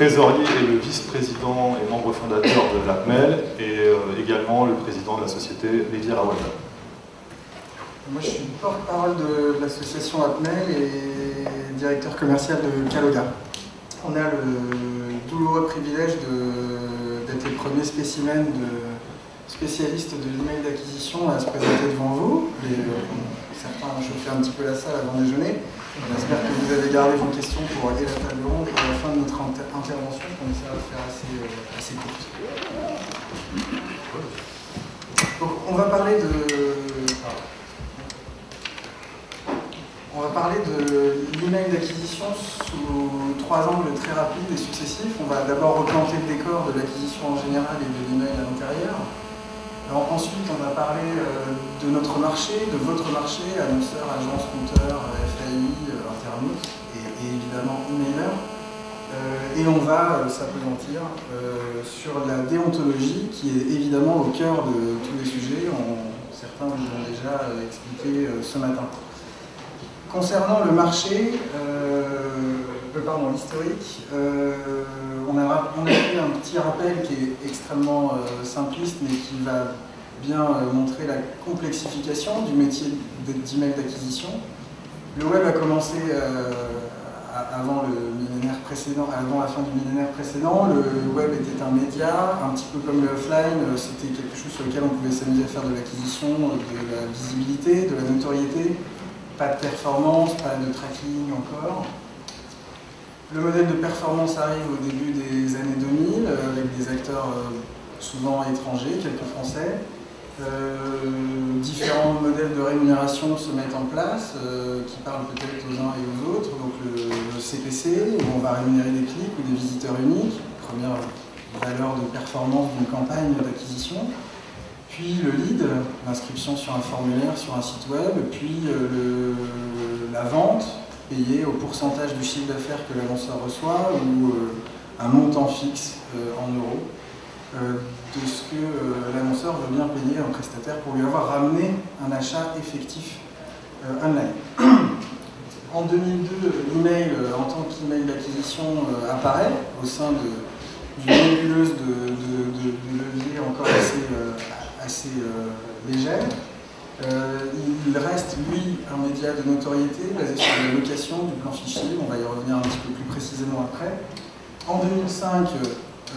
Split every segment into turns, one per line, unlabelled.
trésorier et le vice-président et membre fondateur de l'APMEL, et également le président de la société Riviera Web.
Moi, je suis porte-parole de l'association APMEL et directeur commercial de Caloga. On a le douloureux privilège d'être les premiers spécimens de spécialistes de l'email d'acquisition à se présenter devant vous. Euh, certains ont chauffé un petit peu la salle avant déjeuner. J'espère que vous avez gardé vos questions pour et la table ronde et la fin de notre intervention qu'on essaiera de faire assez, euh, assez courte. On va parler de On va parler de l'email d'acquisition sous trois angles très rapides et successifs. On va d'abord replanter le décor de l'acquisition en général et de l'email à l'intérieur. Ensuite, on va parler euh, de notre marché, de votre marché, annonceurs, agences, compteurs, FAI, euh, internautes et, évidemment emailers. Euh, et on va s'appesantir sur la déontologie qui est évidemment au cœur de tous les sujets. certains vous l'ont déjà expliqué ce matin. Concernant le marché, euh, euh, pardon, l'historique, euh, on, a, fait un petit rappel qui est extrêmement simpliste mais qui va bien montrer la complexification du métier d'email d'acquisition. Le web a commencé avant le millénaire précédent, avant la fin du millénaire précédent. Le web était un média, un petit peu comme le offline, c'était quelque chose sur lequel on pouvait s'amuser à faire de l'acquisition, de la visibilité, de la notoriété pas de performance, pas de tracking encore. Le modèle de performance arrive au début des années 2000 euh, avec des acteurs euh, souvent étrangers, quelques français. Euh, différents modèles de rémunération se mettent en place qui parlent peut-être aux uns et aux autres. Donc le, CPC, où on va rémunérer des clics ou des visiteurs uniques, première valeur de performance d'une campagne d'acquisition. Puis le lead, l'inscription sur un formulaire, sur un site web, puis euh, la vente payée au pourcentage du chiffre d'affaires que l'annonceur reçoit ou euh, un montant fixe euh, en euros de ce que l'annonceur veut bien payer un prestataire pour lui avoir ramené un achat effectif online. En 2002, l'email en tant qu'email d'acquisition apparaît au sein d'une nébuleuse de, leviers encore assez assez euh, légère. Euh, il reste, lui, un média de notoriété basé sur la location du plan fichier. On va y revenir un petit peu plus précisément après. En 2005,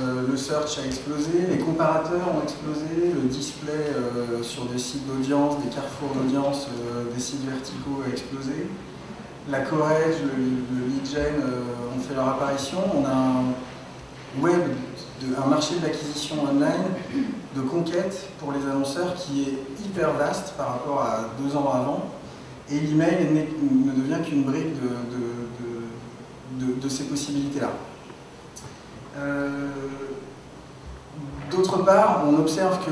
euh, le search a explosé, les comparateurs ont explosé, le display sur des sites d'audience, des carrefours d'audience, des sites verticaux a explosé. La Corège, le, le lead gen ont fait leur apparition. On a un web un marché de l'acquisition online, de conquête pour les annonceurs qui est hyper vaste par rapport à deux ans avant. Et l'email ne devient qu'une brique de, ces possibilités-là. Euh, d'autre part, on observe que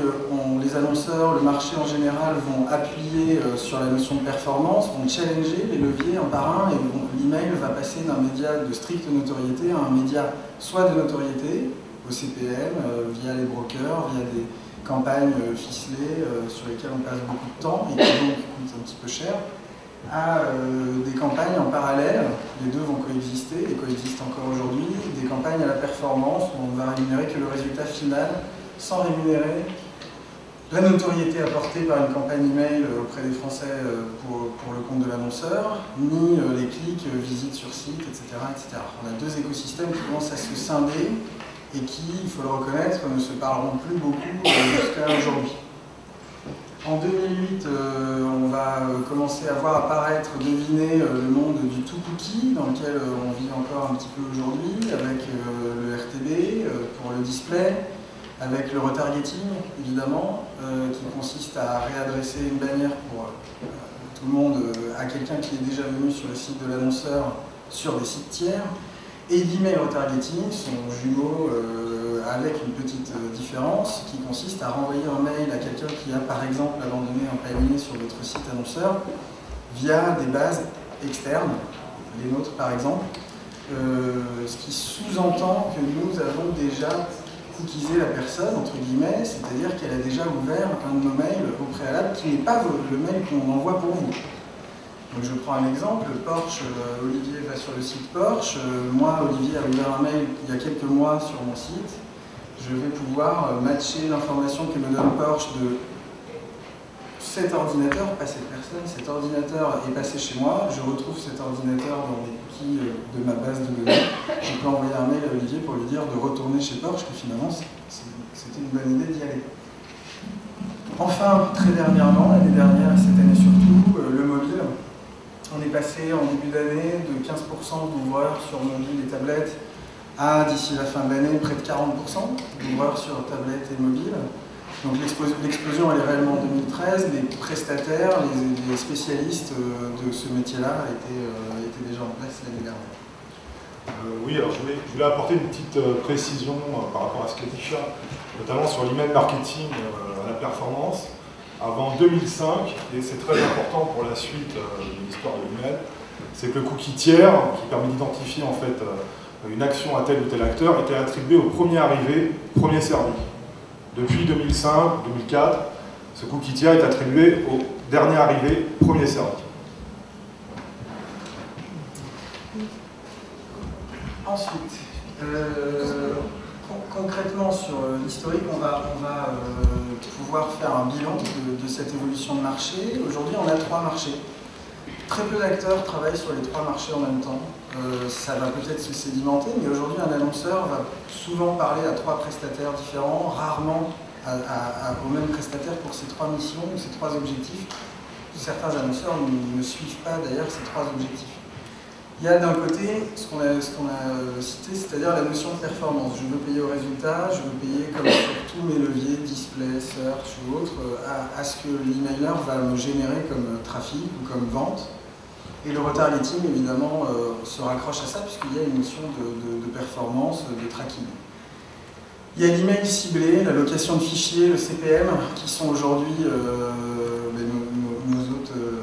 les annonceurs, le marché en général, vont appuyer euh, sur la notion de performance, vont challenger les leviers un par un, et l'email va passer d'un média de stricte notoriété à un média soit de notoriété, au CPM, euh, via les brokers, via des campagnes ficelées sur lesquelles on passe beaucoup de temps et qui donc coûtent un petit peu cher, à des campagnes en parallèle, les deux vont coexister et coexistent encore aujourd'hui, des campagnes à la performance où on va rémunérer que le résultat final sans rémunérer la notoriété apportée par une campagne email auprès des Français pour, pour le compte de l'annonceur, ni les clics, visites sur site, etc., etc. On a deux écosystèmes qui commencent à se scinder et qui, il faut le reconnaître, ne se parleront plus beaucoup jusqu'à aujourd'hui. Euh, à voir apparaître, deviner euh, le monde du tout cookie dans lequel on vit encore un petit peu aujourd'hui, avec le RTB pour le display, avec le retargeting évidemment, qui consiste à réadresser une bannière pour tout le monde à quelqu'un qui est déjà venu sur le site de l'annonceur sur des sites tiers, et l'email retargeting, son jumeau euh, avec une petite euh, différence qui consiste à renvoyer un mail à quelqu'un qui a par exemple abandonné un panier sur votre site annonceur via des bases externes, les nôtres par exemple, euh, ce qui sous-entend que nous avons déjà cookisé la personne, entre guillemets, c'est-à-dire qu'elle a déjà ouvert un de nos mails au préalable qui n'est pas le mail qu'on envoie pour vous. Donc je prends un exemple, Porsche, euh, Olivier va sur le site Porsche, moi Olivier a ouvert un mail il y a quelques mois sur mon site, je vais pouvoir euh, matcher l'information que me donne Porsche de cet ordinateur, pas cette personne, cet ordinateur est passé chez moi, je retrouve cet ordinateur dans les cookies de ma base de données, je peux envoyer un mail à Olivier pour lui dire de retourner chez Porsche, que finalement c'était une bonne idée d'y aller. Enfin, très dernièrement, l'année dernière et cette année surtout, le mobile. On est passé en début d'année de 15% d'ouvreurs sur mobile et tablette à, d'ici la fin de l'année, près de 40% d'ouvreurs sur tablette et mobile. Donc l'explosion, elle est réellement en 2013. Les prestataires, les, spécialistes euh, de ce métier-là euh, étaient, déjà en place l'année dernière.
Euh, oui, alors je voulais, apporter une petite précision par rapport à ce qu'a dit Chat, notamment sur l'email marketing à la performance. Avant 2005, et c'est très important pour la suite de l'histoire de l'email, c'est que le cookie tiers, qui permet d'identifier en fait une action à tel ou tel acteur, était attribué au premier arrivé, premier servi. Depuis 2005, 2004, ce tiers est attribué au dernier arrivé, premier servi.
Ensuite, euh, concrètement sur euh, l'historique, on va, euh, pouvoir faire un bilan de, cette évolution de marché. Aujourd'hui, on a trois marchés. Très peu d'acteurs travaillent sur les trois marchés en même temps. Euh, ça va peut-être se sédimenter, mais aujourd'hui, un annonceur va souvent parler à trois prestataires différents, rarement au même prestataire pour ces trois missions ou ces trois objectifs. Certains annonceurs ne, suivent pas d'ailleurs ces trois objectifs. Il y a d'un côté ce qu'on a, cité, c'est-à-dire la notion de performance. Je veux payer au résultat, je veux payer comme sur tous mes leviers, display, search ou autres, à, à ce que l'emailer va me générer comme trafic ou comme vente. Et le retargeting, évidemment, euh, se raccroche à ça, puisqu'il y a une notion de, performance, de tracking. Il y a l'email ciblé, la location de fichiers, le CPM, qui sont aujourd'hui, euh, ben, nos, hôtes euh,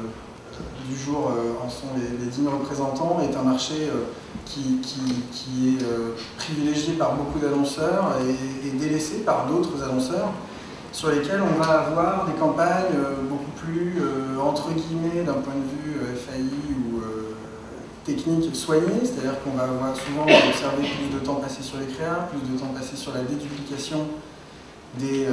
du jour en sont les, dignes représentants, est un marché qui, est privilégié par beaucoup d'annonceurs et délaissé par d'autres annonceurs sur lesquels on va avoir des campagnes euh, beaucoup plus, euh, entre guillemets, d'un point de vue euh, FAI ou technique soignées, c'est-à-dire qu'on va avoir souvent observé plus de temps passé sur les plus de temps passé sur la déduplication des,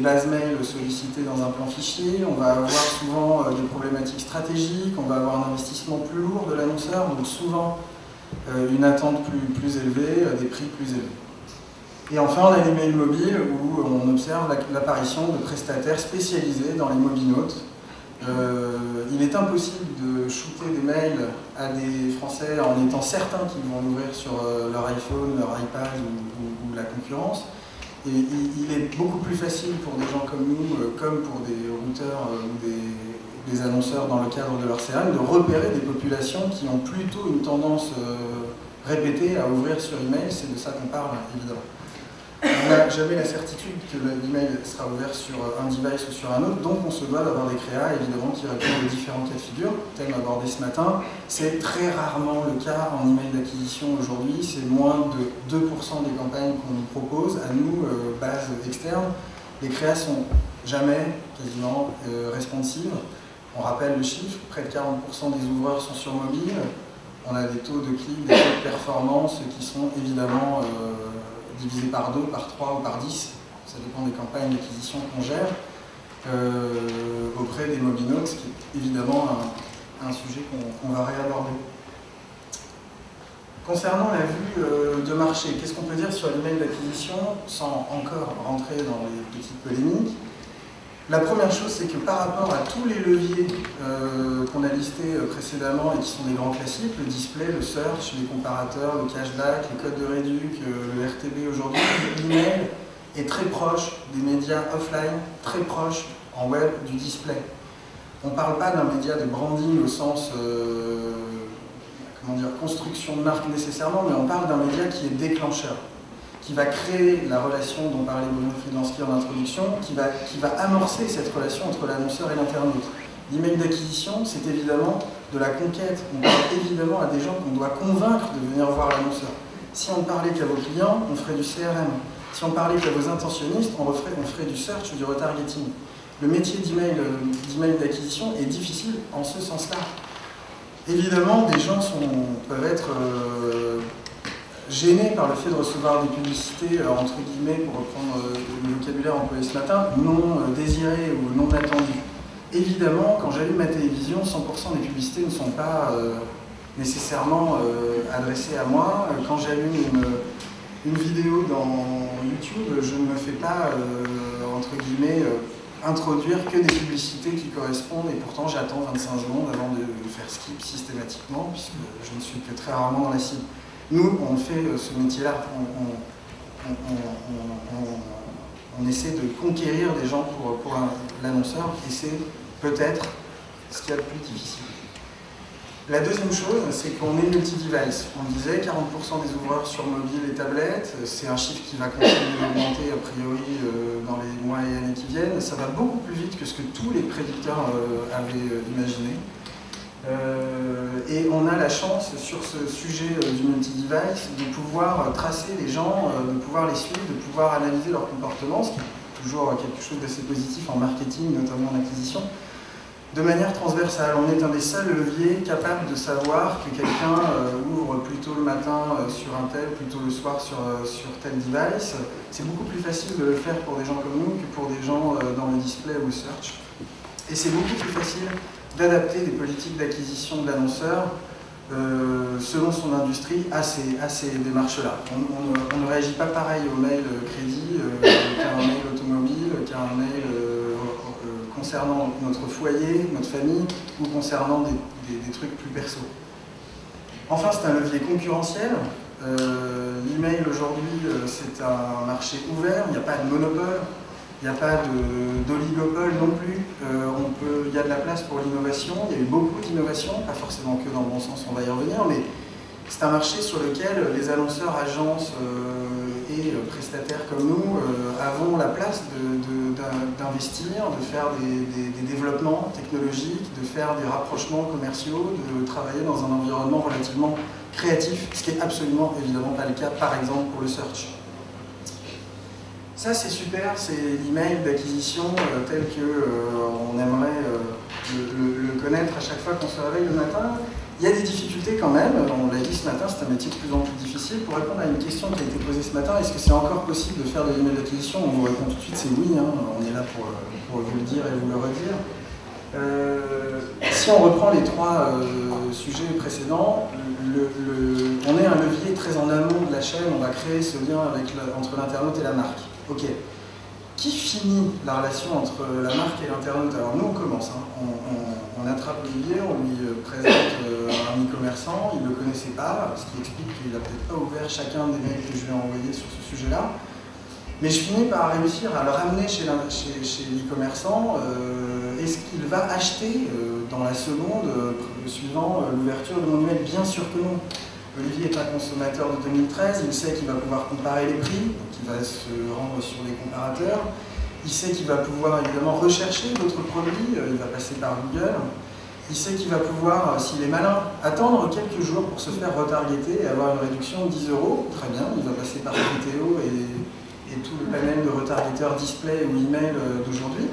bases mail sollicitées dans un plan fichier, on va avoir souvent des problématiques stratégiques, on va avoir un investissement plus lourd de l'annonceur, donc souvent une attente plus élevée, des prix plus élevés. Et enfin, on a les mails mobiles où on observe l'apparition de prestataires spécialisés dans les mobinotes. Euh, il est impossible de shooter des mails à des Français en étant certains qu'ils vont l'ouvrir sur euh, leur iPhone, leur iPad ou, la concurrence. Et il, est beaucoup plus facile pour des gens comme nous, euh, comme pour des routeurs ou des, des, annonceurs dans le cadre de leur CRM, de repérer des populations qui ont plutôt une tendance répétée à ouvrir sur email. C'est de ça qu'on parle, évidemment. On n'a jamais la certitude que l'email sera ouvert sur un device ou sur un autre, donc on se doit d'avoir des créas évidemment qui répondent aux différents cas de figure, thème abordé ce matin. C'est très rarement le cas en email d'acquisition aujourd'hui, c'est moins de 2% des campagnes qu'on nous propose, à nous, euh, base externe. Les créas sont jamais quasiment euh, responsives. On rappelle le chiffre, près de 40% des ouvreurs sont sur mobile. On a des taux de clics, des taux de performance qui sont évidemment euh, divisé par 2, par 3 ou par 10, ça dépend des campagnes d'acquisition qu'on gère, euh, auprès des mobinotes, ce qui est évidemment un, sujet qu'on va réaborder. Concernant la vue euh, de marché, qu'est-ce qu'on peut dire sur l'email d'acquisition sans encore rentrer dans les petites polémiques? La première chose, c'est que par rapport à tous les leviers euh, qu'on a listés euh, précédemment et qui sont des grands classiques, le display, le search, les comparateurs, le cashback, les codes de réduc, euh, le RTB aujourd'hui, l'email est très proche des médias offline, très proche en web du display. On ne parle pas d'un média de branding au sens construction de marque nécessairement, mais on parle d'un média qui est déclencheur qui va créer la relation dont parlait Bruno Friedlansky en introduction, qui va, qui va amorcer cette relation entre l'annonceur et l'internaute. L'email d'acquisition, c'est évidemment de la conquête. On parle évidemment à des gens qu'on doit convaincre de venir voir l'annonceur. Si on ne parlait qu'à vos clients, on ferait du CRM. Si on parlait qu'à vos intentionnistes, on ferait, on ferait du search ou du retargeting. le métier d'email d'acquisition est difficile en ce sens-là. Évidemment, des gens sont, peuvent être gênés par le fait de recevoir des publicités, entre guillemets, pour reprendre le vocabulaire employé ce matin, non désirées ou non attendues. Évidemment, quand j'allume ma télévision, 100% des publicités ne sont pas nécessairement adressées à moi. Quand j'allume une, une vidéo dans YouTube, je ne me fais pas, euh, entre guillemets, euh, introduire que des publicités qui correspondent et pourtant j'attends 25 secondes avant de faire skip systématiquement puisque je ne suis que très rarement dans la cible. Nous, on fait euh, ce métier-là, on, essaie de conquérir des gens pour, l'annonceur et c'est peut-être ce qu'il y a de plus difficile. La deuxième chose, c'est qu'on est multi-device. On disait 40% des ouvreurs sur mobile et tablette, c'est un chiffre qui va continuer d'augmenter a priori euh, dans les mois et années qui viennent. Ça va beaucoup plus vite que ce que tous les prédicteurs euh, avaient imaginé. Et on a la chance sur ce sujet du multi-device de pouvoir tracer les gens, de pouvoir les suivre, de pouvoir analyser leur comportement, ce qui est toujours quelque chose d'assez positif en marketing, notamment en acquisition de manière transversale. On est un des seuls leviers capables de savoir que quelqu'un euh, ouvre plutôt le matin euh, sur un tel, plutôt le soir sur, euh, sur tel device. C'est beaucoup plus facile de le faire pour des gens comme nous que pour des gens dans le display ou le search. Et c'est beaucoup plus facile d'adapter les politiques d'acquisition de l'annonceur selon son industrie à ces, à ces démarches-là. On, ne réagit pas pareil au mail crédit qu'à un mail automobile, qu'à un mail concernant notre foyer, notre famille, ou concernant des, trucs plus perso. Enfin, c'est un levier concurrentiel. Euh, l'email aujourd'hui, euh, c'est un marché ouvert, il n'y a pas de monopole, il n'y a pas d'oligopole non plus. Euh, il y a de la place pour l'innovation, il y a eu beaucoup d'innovation, pas forcément que dans le bon sens, on va y revenir, mais c'est un marché sur lequel les annonceurs, agences et prestataires comme nous avons la place d'investir, de, faire des, développements technologiques, de faire des rapprochements commerciaux, de travailler dans un environnement relativement créatif, ce qui est absolument évidemment pas le cas par exemple pour le search. Ça c'est super, c'est l'email d'acquisition euh, tel que euh, on aimerait euh, le, connaître à chaque fois qu'on se réveille le matin. Il y a des difficultés quand même, on l'a dit ce matin, c'est un métier de plus en plus difficile. Pour répondre à une question qui a été posée ce matin, est-ce que c'est encore possible de faire de l'email d'acquisition? On vous répond tout de suite, c'est oui, hein. on est là pour, vous le dire et vous le redire. Euh, si on reprend les trois euh, sujets précédents, on est un levier très en amont de la chaîne, on va créer ce lien avec entre l'internaute et la marque. Ok. Qui finit la relation entre la marque et l'internaute? Alors nous on commence, hein. on, attrape Olivier, on lui euh, présente un e-commerçant, il ne le connaissait pas, ce qui explique qu'il n'a peut-être pas ouvert chacun des mails que je lui ai envoyés sur ce sujet-là. Mais je finis par réussir à le ramener chez l'e-commerçant. Euh, Est-ce qu'il va acheter euh, dans la seconde euh, suivant euh, l'ouverture de mon email Bien sûr que non. Olivier est un consommateur de 2013, il sait qu'il va pouvoir comparer les prix, donc il va se rendre sur les comparateurs. Il sait qu'il va pouvoir évidemment rechercher d'autres produits, il va passer par Google. Il sait qu'il va pouvoir, euh, s'il est malin, attendre quelques jours pour se faire retargeter et avoir une réduction de 10 euros. Très bien, il va passer par Criteo et, tout le panel de retargeteurs display ou email euh, d'aujourd'hui,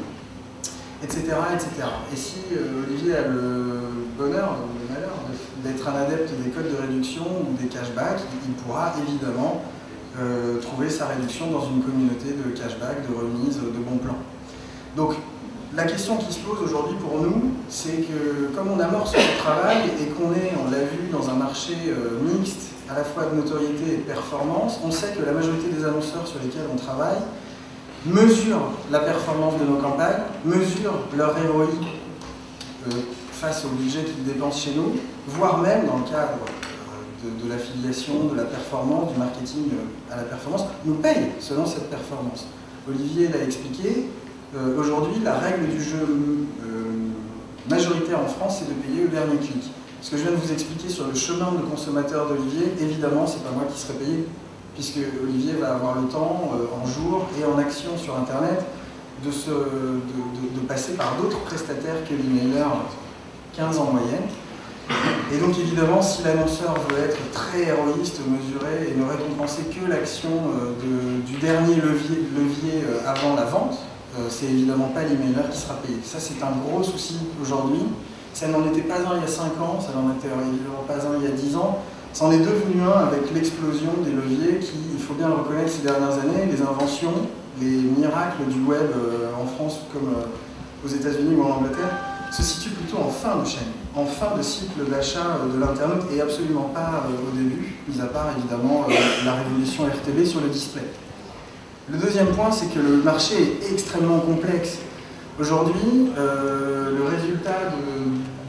etc., etc. Et si euh, Olivier a le bonheur ou le malheur d'être un adepte des codes de réduction ou des cashbacks, il pourra évidemment trouver sa réduction dans une communauté de cashback, de remise, de bons plans. Donc la question qui se pose aujourd'hui pour nous, c'est que comme on amorce ce travail et qu'on est, on l'a vu, dans un marché euh, mixte, à la fois de notoriété et de performance, on sait que la majorité des annonceurs sur lesquels on travaille mesurent la performance de nos campagnes, mesurent leur ROI euh, face au budget qu'ils dépensent chez nous, voire même dans le cadre euh, de, l'affiliation, de la performance, du marketing à la performance, nous payent selon cette performance. Olivier l'a expliqué, euh, aujourd'hui, la règle du jeu euh, majoritaire en France, c'est de payer au dernier clic. Ce que je viens de vous expliquer sur le chemin de consommateur d'Olivier, évidemment, c'est pas moi qui serai payé, puisque Olivier va avoir le temps, euh, en jour et en action sur Internet, de, se, de, passer par d'autres prestataires que l'emailer, 15 en moyenne. Et donc évidemment, si l'annonceur veut être très héroïste, mesuré et ne récompenser que l'action du dernier levier, levier avant la vente, euh, c'est évidemment pas l'emailer qui sera payé. Ça, c'est un gros souci aujourd'hui. Ça n'en était pas un il y a 5 ans, ça n'en était pas un il y a 10 ans. C'en est devenu un avec l'explosion des leviers qui, il faut bien le reconnaître ces dernières années, les inventions, les miracles du web euh, en France comme aux États-Unis ou en Angleterre, se situent plutôt en fin de chaîne, en fin de cycle d'achat de l'internaute et absolument pas au début, mis à part évidemment la révolution RTB sur le display. Le deuxième point, c'est que le marché est extrêmement complexe. Aujourd'hui, euh, le résultat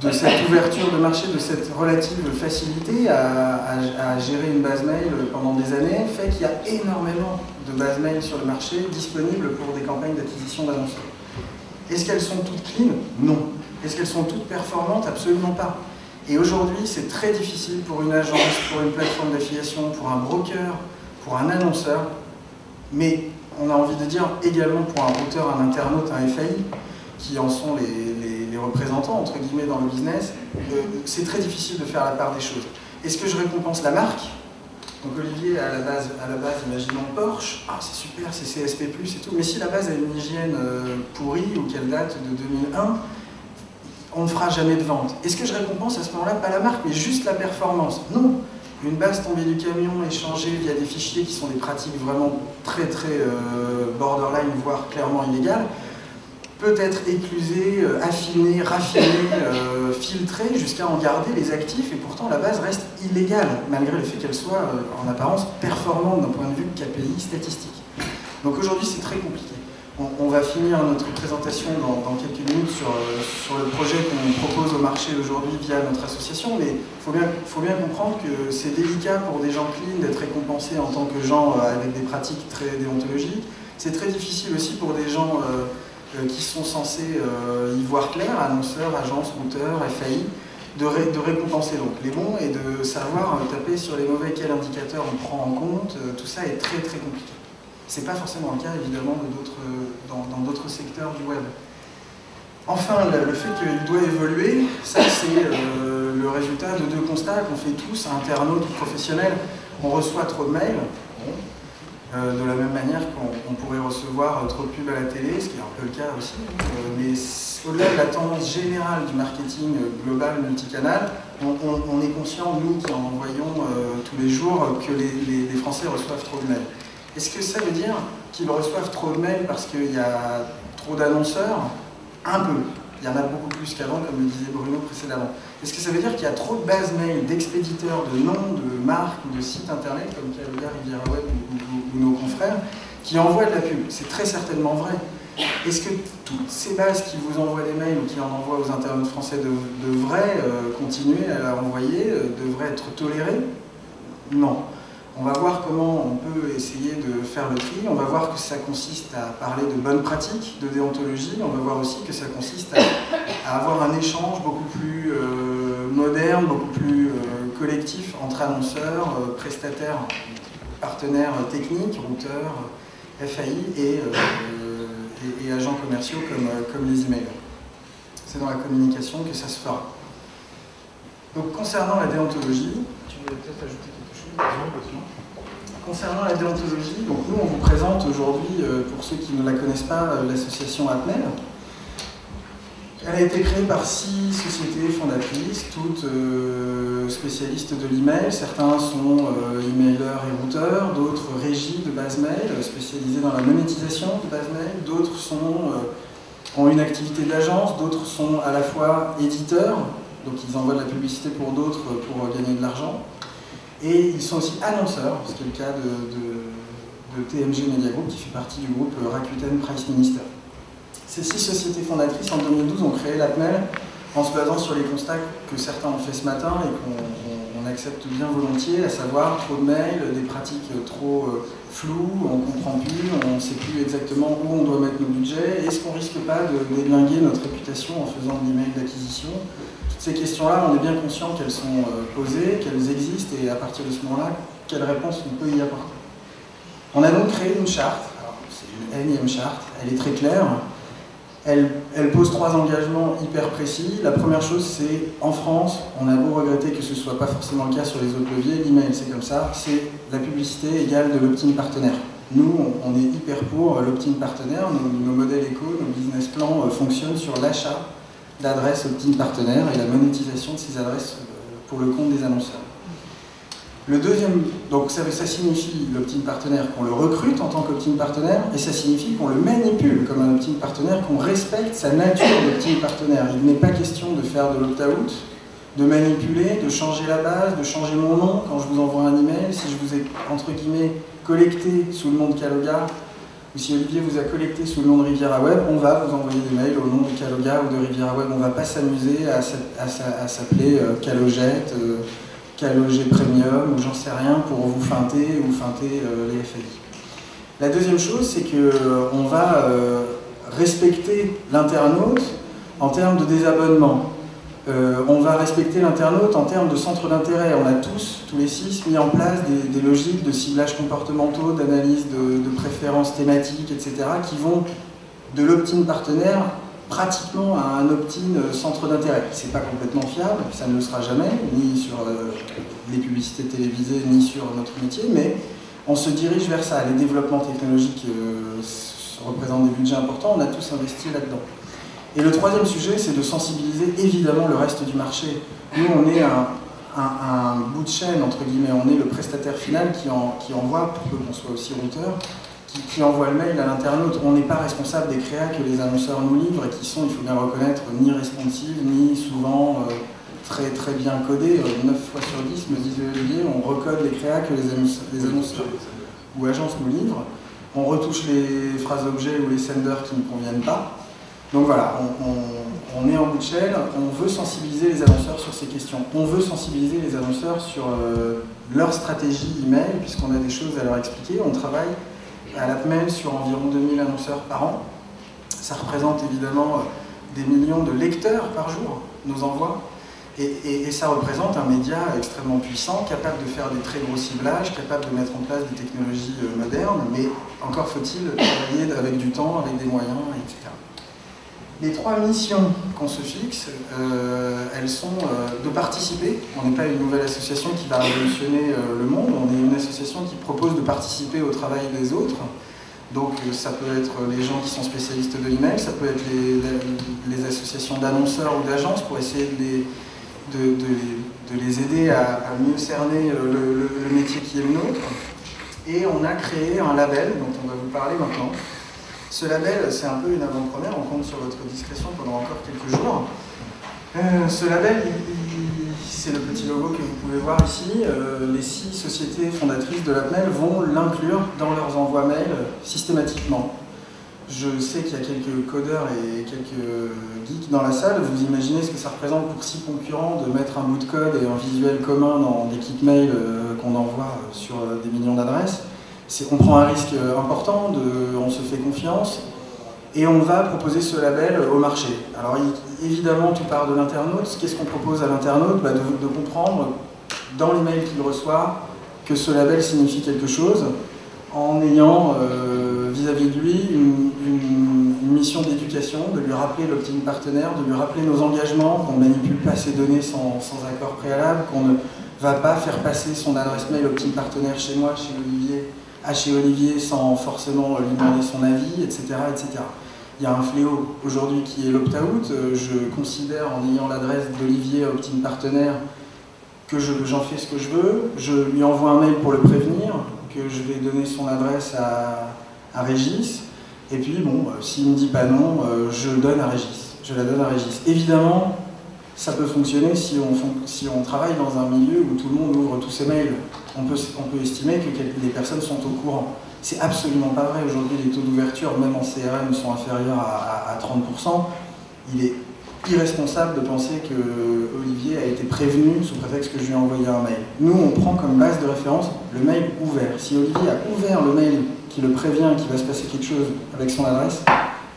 de, cette ouverture de marché, de cette relative facilité à, gérer une base mail pendant des années, fait qu'il y a énormément de bases mail sur le marché disponibles pour des campagnes d'acquisition d'annonceurs. Est-ce qu'elles sont toutes clean? Non. Est-ce qu'elles sont toutes performantes Absolument pas. Et aujourd'hui, c'est très difficile pour une agence, pour une plateforme d'affiliation, pour un broker, pour un annonceur mais on a envie de dire également pour un routeur, un internaute, un FAI, qui en sont les, représentants, entre guillemets, dans le business, c'est très difficile de faire la part des choses. Est-ce que je récompense la marque? Donc Olivier, à la base, à la base imaginons Porsche, ah c'est super, c'est CSP+, et tout, mais si la base a une hygiène euh, pourrie ou qu'elle date de 2001, on ne fera jamais de vente. Est-ce que je récompense à ce moment-là pas la marque, mais juste la performance? Non une base tombée du camion échangée via des fichiers qui sont des pratiques vraiment très très euh, borderline, voire clairement illégales, peut être éclusée, euh, affinée, raffinée, euh, filtrée, jusqu'à en garder les actifs, et pourtant la base reste illégale, malgré le fait qu'elle soit en apparence performante d'un point de vue KPI statistique. Donc aujourd'hui c'est très compliqué. On, va finir notre présentation dans, quelques minutes sur, euh, sur le projet qu'on propose au marché aujourd'hui via notre association, mais il faut bien, comprendre que c'est délicat pour des gens clean d'être récompensés en tant que gens euh, avec des pratiques très déontologiques. C'est très difficile aussi pour des gens euh, qui sont censés y voir clair, annonceurs, agences, routeurs, FAI, de, de, récompenser donc les bons et de savoir taper sur les mauvais, quels indicateurs on prend en compte. tout ça est très très compliqué. Ce n'est pas forcément le cas, évidemment, dans d'autres secteurs du web. Enfin, le, fait qu'il doit évoluer, ça c'est euh, le résultat de deux constats qu'on fait tous, internautes professionnels. On reçoit trop de mails, euh, de la même manière qu'on pourrait recevoir trop de pubs à la télé, ce qui est un peu le cas aussi. Euh, mais au-delà de la tendance générale du marketing global multicanal, on, est conscient, nous qui en envoyons tous les jours, que les Français reçoivent trop de mails. Est-ce que ça veut dire qu'ils reçoivent trop de mails parce qu'il y a trop d'annonceurs Un peu. Il y en a beaucoup plus qu'avant, comme le disait Bruno précédemment. Est-ce que ça veut dire qu'il y a trop de bases mail d'expéditeurs, de noms, de marques de sites internet, comme Caluga, Riviera ou, nos confrères, qui envoient de la pub? C'est très certainement vrai. Est-ce que toutes ces bases qui vous envoient des mails ou qui en envoient aux internautes français devraient euh, continuer à envoyer, euh, devraient être tolérées? Non. On va voir comment on peut essayer de faire le tri. On va voir que ça consiste à parler de bonnes pratiques, de déontologie. On va voir aussi que ça consiste à, avoir un échange beaucoup plus euh, moderne, beaucoup plus euh, collectif entre annonceurs, euh, prestataires, partenaires techniques, routeurs, FAI et, agents commerciaux comme, les emails. C'est dans la communication que ça se fera. Donc concernant la déontologie, tu voulais peut-être ajouter Concernant la déontologie, nous on vous présente aujourd'hui, euh, pour ceux qui ne la connaissent pas, euh, l'association APMEL. Elle a été créée par six sociétés fondatrices, toutes euh, spécialistes de l'email. Certains sont emailers et routeurs, d'autres régies de base mail, spécialisées dans la monétisation de base mail, d'autres ont une activité d'agence, d'autres sont à la fois éditeurs, donc ils envoient de la publicité pour d'autres pour gagner de l'argent. Et ils sont aussi annonceurs, ce qui est le cas de, TMG Media Group, qui fait partie du groupe Rakuten Price Minister. Ces six sociétés fondatrices, en 2012, ont créé l'APMEL en se basant sur les constats que certains ont fait ce matin et qu'on accepte bien volontiers, à savoir trop de mails, des pratiques trop euh, floues, on ne comprend plus, on ne sait plus exactement où on doit mettre nos budgets, est-ce qu'on risque pas de déglinguer notre réputation en faisant de l'email d'acquisition? Ces questions-là, on est bien conscient qu'elles sont euh, posées, qu'elles existent, et à partir de ce moment-là, quelles réponses on peut y apporter. On a donc créé une charte, c'est une énième charte, elle est très claire, elle, pose trois engagements hyper précis. La première chose, c'est en France, on a beau regretter que ce ne soit pas forcément le cas sur les autres leviers, l'email c'est comme ça, c'est la publicité égale de l'opt-in partenaire. Nous, on, est hyper pour l'opt-in partenaire. Nos, modèles éco, nos business plans fonctionnent sur l'achat d'adresses opt-in partenaires et la monétisation de ces adresses pour le compte des annonceurs. Le deuxième, donc ça, ça signifie l'opt-in partenaire qu'on le recrute en tant qu'opt-in partenaire et ça signifie qu'on le manipule comme un opt-in partenaire, qu'on respecte sa nature d'opt-in partenaire. Il n'est pas question de faire de l'opt-out, de manipuler, de changer la base, de changer mon nom quand je vous envoie un email. Si je vous ai, entre guillemets, collecté sous le nom de Caloga, ou si Olivier vous a collecté sous le nom de Riviera Web, on va vous envoyer des mails au nom de Caloga ou de Riviera Web. On ne va pas s'amuser à, s'appeler euh, Calogette. Euh, Calogé Premium ou j'en sais rien pour vous feinter ou feinter euh, les FAI. La deuxième chose, c'est qu'on va respecter l'internaute en termes de désabonnement. On va respecter l'internaute en termes de centre d'intérêt. On a tous, tous les six, mis en place des, logiques de ciblage comportementaux, d'analyse de, préférences thématiques, etc., qui vont de l'opt-in partenaire pratiquement à un opt-in euh, centre d'intérêt. C'est pas complètement fiable, ça ne le sera jamais, ni sur euh, les publicités télévisées, ni sur notre métier, mais on se dirige vers ça. Les développements technologiques euh, représentent des budgets importants, on a tous investi là-dedans. Et le troisième sujet, c'est de sensibiliser évidemment le reste du marché. Nous, on est un, bout de chaîne, entre guillemets, on est le prestataire final qui, qui envoie, pour qu'on soit aussi routeur, qui, envoie le mail à l'internaute. On n'est pas responsable des créas que les annonceurs nous livrent et qui sont, il faut bien reconnaître, ni responsives, ni souvent euh, très, très bien codés. 9 euh, fois sur 10, me disait Olivier, on recode les créas que les annonceurs, ou agences nous livrent. On retouche les phrases objets ou les senders qui ne conviennent pas. Donc voilà, on, est en bout de chaîne, on veut sensibiliser les annonceurs sur ces questions. On veut sensibiliser les annonceurs sur euh, leur stratégie email, puisqu'on a des choses à leur expliquer. On travaille à l'APMEL sur environ 2000 annonceurs par an. Ça représente évidemment euh, des millions de lecteurs par jour, nos envois. Et, ça représente un média extrêmement puissant, capable de faire des très gros ciblages, capable de mettre en place des technologies euh, modernes, mais encore faut-il travailler avec du temps, avec des moyens, etc. Les trois missions qu'on se fixe, euh, elles sont de participer. On n'est pas une nouvelle association qui va révolutionner le monde, on est une association qui propose de participer au travail des autres. Donc euh, ça peut être les gens qui sont spécialistes de l'email, ça peut être les, associations d'annonceurs ou d'agences pour essayer de les, de, les, aider à, mieux cerner le, métier qui est le nôtre. Et on a créé un label dont on va vous parler maintenant. Ce label, c'est un peu une avant-première, on compte sur votre discrétion pendant encore quelques jours. Euh, ce label, c'est le petit logo que vous pouvez voir ici. Euh, les six sociétés fondatrices de l'APMEL vont l'inclure dans leurs envois mail systématiquement. Je sais qu'il y a quelques codeurs et quelques geeks dans la salle. Vous imaginez ce que ça représente pour six concurrents de mettre un bout de code et un visuel commun dans des kits mail euh, qu'on envoie sur des millions d'adresses. On prend un risque important, on se fait confiance, et on va proposer ce label au marché. Alors évidemment, tout part de l'internaute. Qu'est-ce qu'on propose à l'internaute? Bah, de, comprendre dans l'email qu'il reçoit que ce label signifie quelque chose en ayant euh, vis-à-vis de lui une, mission d'éducation, de lui rappeler l'opt-in partenaire, de lui rappeler nos engagements, qu'on ne manipule pas ces données sans, accord préalable, qu'on ne va pas faire passer son adresse mail opt-in partenaire chez moi, chez Olivier, à chez Olivier sans forcément lui demander son avis, etc. etc. Il y a un fléau aujourd'hui qui est l'opt-out. Euh, je considère en ayant l'adresse d'Olivier opt-in partenaire que j'en fais ce que je veux. Je lui envoie un mail pour le prévenir, que je vais donner son adresse à, Régis. Et puis, bon, euh, s'il ne me dit pas non, euh, je donne à Régis. Je la donne à Régis. Évidemment, ça peut fonctionner si on, si on travaille dans un milieu où tout le monde ouvre tous ses mails. On peut, on estimer que les personnes sont au courant. C'est absolument pas vrai. Aujourd'hui, les taux d'ouverture, même en CRM, sont inférieurs à, 30%. Il est irresponsable de penser que Olivier a été prévenu sous prétexte que je lui ai envoyé un mail. Nous, on prend comme base de référence le mail ouvert. Si Olivier a ouvert le mail qui le prévient qu'il va se passer quelque chose avec son adresse,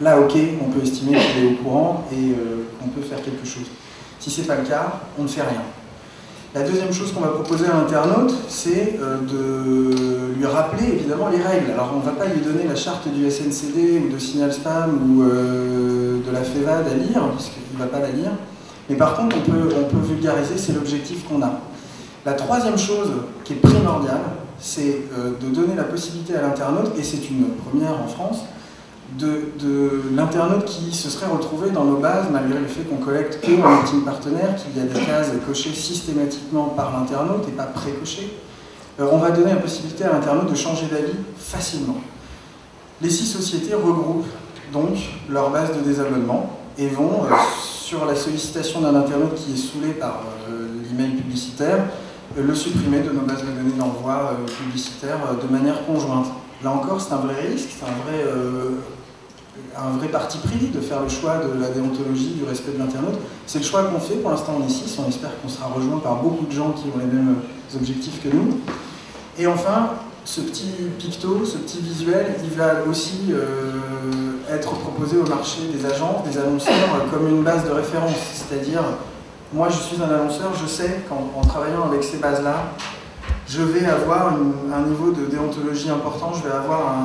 là, ok, on peut estimer qu'il est au courant et euh, qu'on peut faire quelque chose. Si ce n'est pas le cas, on ne fait rien. La deuxième chose qu'on va proposer à l'internaute, c'est euh, de lui rappeler évidemment les règles. Alors on ne va pas lui donner la charte du SNCD ou de Signal Spam ou euh, de la FEVAD à lire, puisqu'il ne va pas la lire. Mais par contre, on peut, on peut vulgariser, c'est l'objectif qu'on a. La troisième chose qui est primordiale, c'est de donner la possibilité à l'internaute, et c'est une première en France, de, l'internaute qui se serait retrouvé dans nos bases, malgré le fait qu'on collecte que en meeting partenaire, qu'il y a des cases cochées systématiquement par l'internaute et pas pré-cochées, on va donner la possibilité à l'internaute de changer d'avis facilement. Les six sociétés regroupent donc leur base de désabonnement et vont, euh, sur la sollicitation d'un internaute qui est saoulé par euh, l'email publicitaire, euh, le supprimer de nos bases de données d'envoi publicitaire de manière conjointe. Là encore, c'est un vrai risque, c'est un vrai, un vrai parti pris de faire le choix de la déontologie, du respect de l'internaute. C'est le choix qu'on fait, pour l'instant on est six, on espère qu'on sera rejoint par beaucoup de gens qui ont les mêmes objectifs que nous. Et enfin, ce petit picto, ce petit visuel, il va aussi euh, être proposé au marché des agences, des annonceurs, comme une base de référence. C'est-à-dire, moi je suis un annonceur, je sais qu'en travaillant avec ces bases-là, je vais avoir un niveau de déontologie important, je vais avoir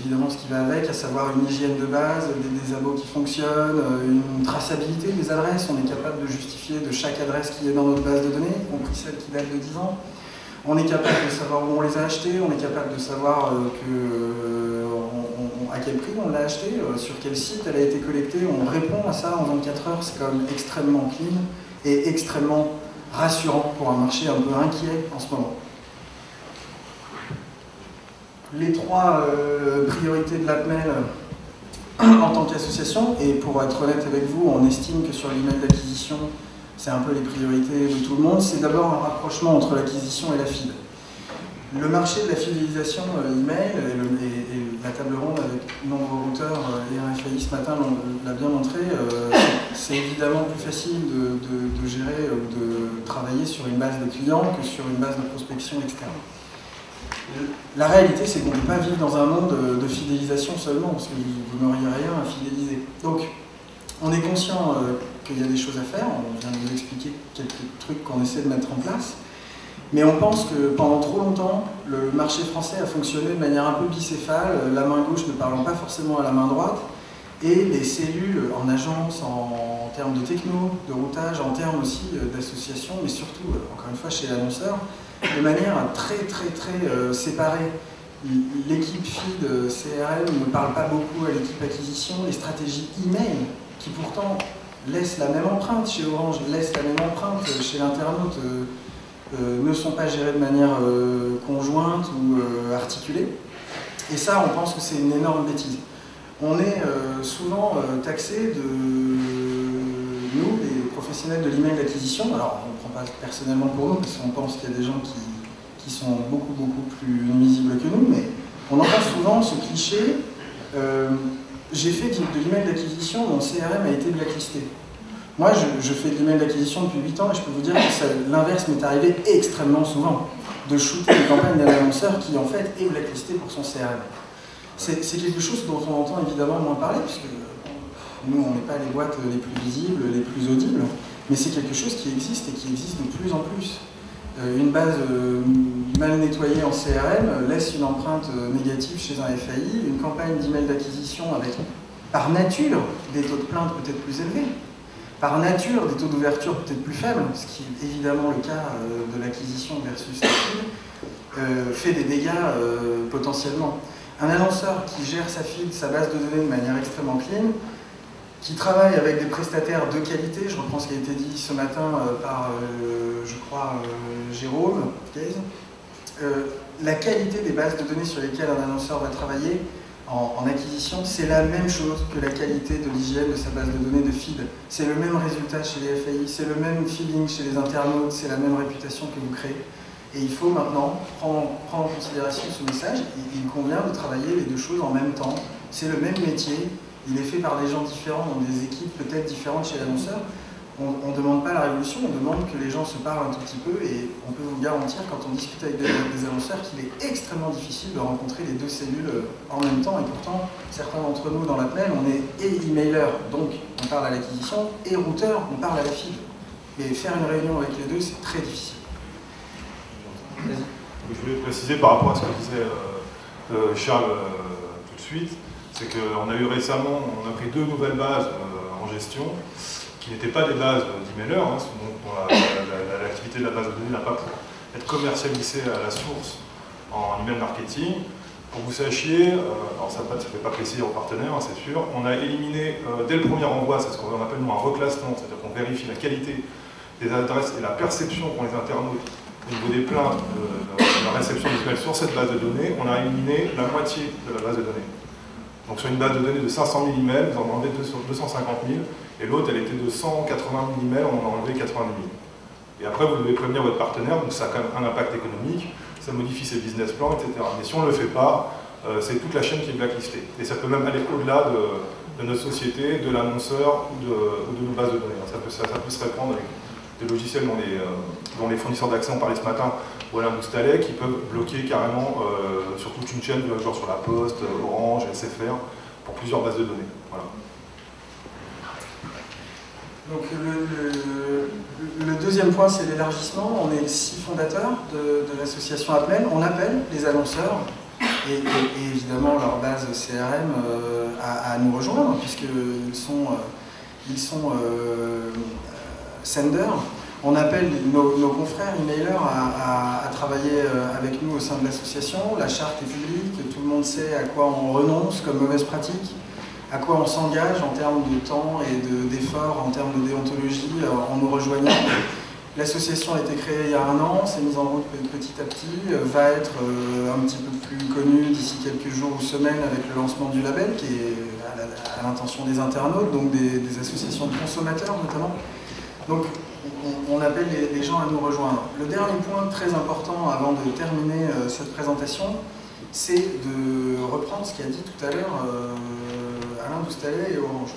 évidemment ce qui va avec, à savoir une hygiène de base, des, abos qui fonctionnent, une traçabilité des adresses, on est capable de justifier de chaque adresse qui est dans notre base de données, y compris celle qui date de 10 ans. On est capable de savoir où on les a achetés, on est capable de savoir euh, euh, à quel prix on l'a acheté, euh, sur quel site elle a été collectée. On répond à ça en 24 heures, c'est quand même extrêmement clean et extrêmement rassurant pour un marché un peu inquiet en ce moment. Les trois priorités de l'APMEL en tant qu'association, et pour être honnête avec vous, on estime que sur l'email d'acquisition, c'est un peu les priorités de tout le monde, c'est d'abord un rapprochement entre l'acquisition et la FID. Le marché de la fidélisation euh, email et, la table ronde avec nombreux routeurs euh, et un FAI ce matin l'a bien montré, euh, c'est évidemment plus facile de, gérer ou de travailler sur une base de clients que sur une base de prospection externe. La réalité, c'est qu'on ne peut pas vivre dans un monde de fidélisation seulement, parce que vous n'auriez rien à fidéliser. Donc, on est conscient il y a des choses à faire, on vient de vous expliquer quelques trucs qu'on essaie de mettre en place, mais on pense que pendant trop longtemps, le marché français a fonctionné de manière un peu bicéphale, la main gauche ne parlant pas forcément à la main droite, et les cellules en agence, en, termes de techno, de routage, en termes aussi euh, d'association, mais surtout, euh, encore une fois, chez l'annonceur, de manière très très très euh, séparée. L'équipe feed CRM ne parle pas beaucoup à l'équipe acquisition, les stratégies email, qui pourtant laissent la même empreinte chez Orange, laissent la même empreinte chez l'internaute, euh, euh, ne sont pas gérées de manière euh, conjointe ou articulée. Et ça, on pense que c'est une énorme bêtise. On est souvent taxé de nous, les professionnels de l'email d'acquisition, alors on ne prend pas personnellement pour nous, parce qu'on pense qu'il y a des gens qui, qui, sont beaucoup, beaucoup plus nuisibles que nous, mais on entend souvent ce cliché j'ai fait de l'email d'acquisition, mon CRM a été blacklisté. Moi, je, fais de l'email d'acquisition depuis 8 ans et je peux vous dire que l'inverse m'est arrivé extrêmement souvent, de shooter une campagne d'un annonceur qui en fait est blacklisté pour son CRM. C'est quelque chose dont on entend évidemment moins parler, puisque nous, on n'est pas les boîtes les plus visibles, les plus audibles, mais c'est quelque chose qui existe et qui existe de plus en plus. Euh, une base euh, mal nettoyée en CRM laisse une empreinte euh, négative chez un FAI, une campagne d'email d'acquisition avec par nature des taux de plainte peut-être plus élevés, par nature des taux d'ouverture peut-être plus faibles, ce qui est évidemment le cas de l'acquisition versus la fait des dégâts potentiellement. Un annonceur qui gère sa feed, sa base de données de manière extrêmement clean, qui travaille avec des prestataires de qualité. Je reprends ce qui a été dit ce matin euh, par, euh, je crois, euh, Jérôme la qualité des bases de données sur lesquelles un annonceur va travailler en, acquisition, c'est la même chose que la qualité de l'hygiène de sa base de données de feed. C'est le même résultat chez les FAI, c'est le même feeling chez les internautes, c'est la même réputation que vous créez. Et il faut maintenant prendre, en considération ce message. Il convient de travailler les deux choses en même temps. C'est le même métier, il est fait par des gens différents, dans des équipes peut-être différentes chez l'annonceur. On ne demande pas la révolution, on demande que les gens se parlent un tout petit peu et on peut vous garantir quand on discute avec des, annonceurs qu'il est extrêmement difficile de rencontrer les deux cellules euh, en même temps et pourtant certains d'entre nous dans la plaine, on est et emailer, donc on parle à l'acquisition, et routeur, on parle à la file. Et faire une réunion avec les deux, c'est très difficile.
Je voulais préciser par rapport à ce que disait euh, euh, Charles tout de suite, c'est qu'on a eu récemment, on a pris deux nouvelles bases euh, en gestion, qui n'étaient pas des bases d'emailers, hein, l'activité de la base de données n'a pas pour être commercialisée à la source en email marketing. Pour que vous sachiez, alors ça ne fait pas plaisir aux partenaires, hein, c'est sûr, on a éliminé dès le premier envoi, c'est ce qu'on appelle nous un reclassement, c'est-à-dire qu'on vérifie la qualité des adresses et la perception qu'ont les internautes au niveau des plaintes de, la réception des sur cette base de données, on a éliminé la moitié de la base de données. Donc sur une base de données de 500 000 emails, vous en enlevez 250 000, et l'autre, elle était de 180 000 emails, on en a enlevé 80 000. Et après, vous devez prévenir votre partenaire, donc ça a quand même un impact économique, ça modifie ses business plans, etc. Mais si on ne le fait pas, euh, c'est toute la chaîne qui est blacklistée. Et ça peut même aller au-delà de, notre société, de l'annonceur ou de, nos bases de données. Ça peut, ça, peut se répandre avec des logiciels dont les, euh, dont les fournisseurs d'accès ont parlé ce matin, voilà Boostalek, qui peuvent bloquer carrément euh, sur toute une chaîne, genre sur la Poste, Orange, SFR, pour plusieurs bases de données. Voilà.
Donc le, deuxième point, c'est l'élargissement. On est six fondateurs de, l'association Appel. On appelle les annonceurs et, évidemment leur base CRM euh, à, nous rejoindre puisqu'ils sont, ils sont euh, senders on appelle nos, confrères emailers à, travailler euh, avec nous au sein de l'association. La charte est publique, tout le monde sait à quoi on renonce comme mauvaise pratique, à quoi on s'engage en termes de temps et d'efforts, en termes de déontologie euh, en nous rejoignant. L'association a été créée il y a un an, s'est mise en route petit à petit, euh, va être un petit peu plus connue d'ici quelques jours ou semaines avec le lancement du label qui est à l'intention des internautes, donc des, des associations de consommateurs notamment. Donc on, appelle les, gens à nous rejoindre. Le dernier point très important avant de terminer euh, cette présentation, c'est de reprendre ce qu'a dit tout à l'heure euh, Alain Doustalet et Orange.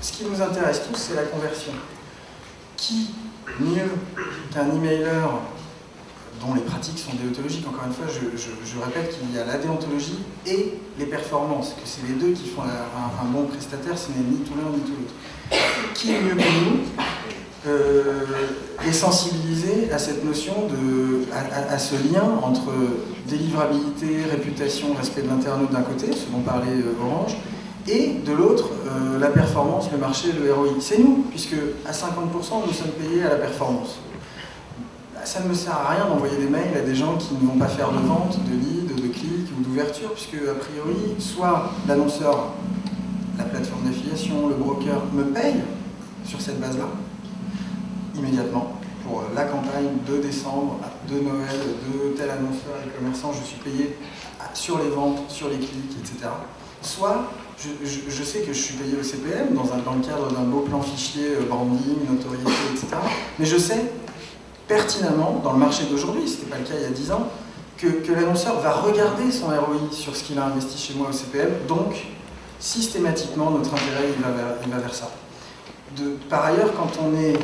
Ce qui nous intéresse tous, c'est la conversion. Qui, mieux qu'un emailer dont les pratiques sont déontologiques, encore une fois, je, répète qu'il y a la déontologie et les performances, que c'est les deux qui font un, un bon prestataire, ce n'est ni tout l'un ni tout l'autre. Qui est mieux que nous euh, est sensibilisé à cette notion de, à, ce lien entre délivrabilité, réputation, respect de l'internaute d'un côté, ce dont parlait euh, Orange, et de l'autre, euh, la performance, le marché, le ROI. C'est nous, puisque à 50% nous sommes payés à la performance. Ça ne me sert à rien d'envoyer des mails à des gens qui ne vont pas faire de vente, de lead, de clic ou d'ouverture, puisque a priori, soit l'annonceur, la plateforme d'affiliation, le broker me paye sur cette base-là, immédiatement pour euh, la campagne de décembre, de Noël, de tel annonceur et commerçant, je suis payé sur les ventes, sur les clics, etc. Soit je, sais que je suis payé au CPM dans, dans le cadre d'un beau plan fichier, euh, branding, notoriété, etc. Mais je sais pertinemment, dans le marché d'aujourd'hui, ce n'était pas le cas il y a 10 ans, que, l'annonceur va regarder son ROI sur ce qu'il a investi chez moi au CPM, donc systématiquement notre intérêt il va vers, il va vers ça. Par ailleurs, quand on est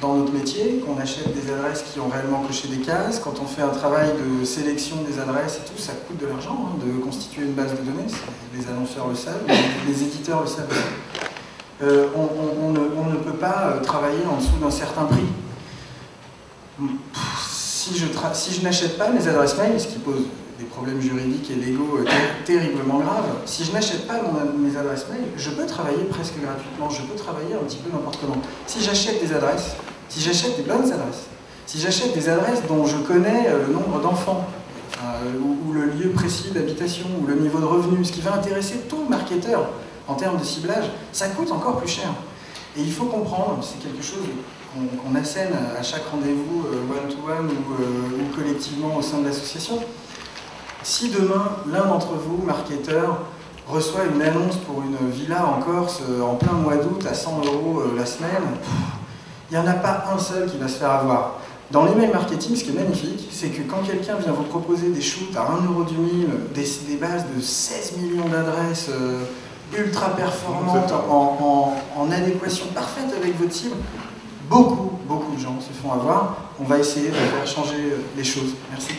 dans notre métier, qu'on achète des adresses qui ont réellement coché des cases, quand on fait un travail de sélection des adresses et tout, ça coûte de l'argent hein, de constituer une base de données, les annonceurs le savent, les, éditeurs le savent. Euh, on, ne, peut pas euh, travailler en dessous d'un certain prix. Si je, si je n'achète pas mes adresses mail, ce qui pose problèmes juridiques et légaux euh, terriblement graves. Si je n'achète pas mes adresses mail, je peux travailler presque gratuitement, je peux travailler un petit peu n'importe comment. Si j'achète des adresses, si j'achète des bonnes adresses, si j'achète des adresses dont je connais euh, le nombre d'enfants, euh, ou, le lieu précis d'habitation, ou le niveau de revenu, ce qui va intéresser tout marketeur en termes de ciblage, ça coûte encore plus cher. Et il faut comprendre, c'est quelque chose qu'on assène à chaque rendez-vous one-to-one ou collectivement au sein de l'association, si demain, l'un d'entre vous, marketeur, reçoit une annonce pour une villa en Corse euh, en plein mois d'août à 100 euros euh, la semaine, il n'y en a pas un seul qui va se faire avoir. Dans l'email marketing, ce qui est magnifique, c'est que quand quelqu'un vient vous proposer des shoots à 1 euro du mille, des, bases de 16 millions d'adresses euh, ultra performantes, en, en, adéquation parfaite avec votre cible, beaucoup, beaucoup de gens se font avoir. On va essayer de faire changer les choses. Merci.